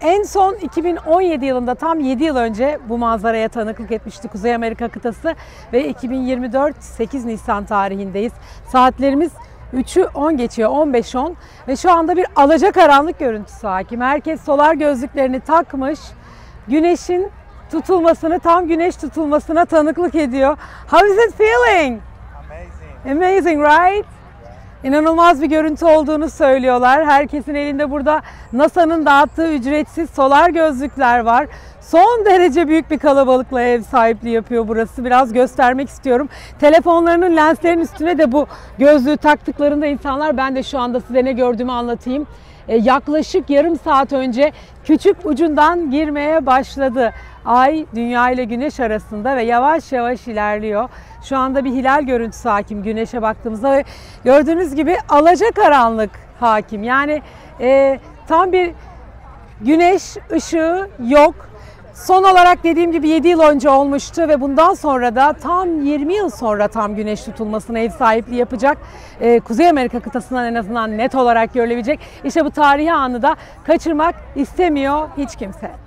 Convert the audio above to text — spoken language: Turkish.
En son 2017 yılında tam 7 yıl önce bu manzaraya tanıklık etmişti Kuzey Amerika kıtası ve 2024 8 Nisan tarihindeyiz. Saatlerimiz 3'ü 10 geçiyor, 15-10 ve şu anda bir alacakaranlık görüntüsü hakim. Herkes solar gözlüklerini takmış. Güneşin tutulmasını, tam güneş tutulmasına tanıklık ediyor. How is it feeling? Amazing. Amazing, right? İnanılmaz bir görüntü olduğunu söylüyorlar. Herkesin elinde burada NASA'nın dağıttığı ücretsiz solar gözlükler var. Son derece büyük bir kalabalıkla ev sahipliği yapıyor burası. Biraz göstermek istiyorum. Telefonlarının lenslerin üstüne de bu gözlüğü taktıklarında insanlar ben de şu anda size ne gördüğümü anlatayım. E, yaklaşık yarım saat önce küçük ucundan girmeye başladı. Ay dünya ile güneş arasında ve yavaş yavaş ilerliyor. Şu anda bir hilal görüntüsü hakim güneşe baktığımızda ve gördüğünüz gibi alacakaranlık hakim. Yani e, tam bir güneş ışığı yok. Son olarak dediğim gibi 7 yıl önce olmuştu ve bundan sonra da tam 20 yıl sonra tam güneş tutulmasına ev sahipliği yapacak. Ee, Kuzey Amerika kıtasından en azından net olarak görülebilecek. İşte bu tarihi anı da kaçırmak istemiyor hiç kimse.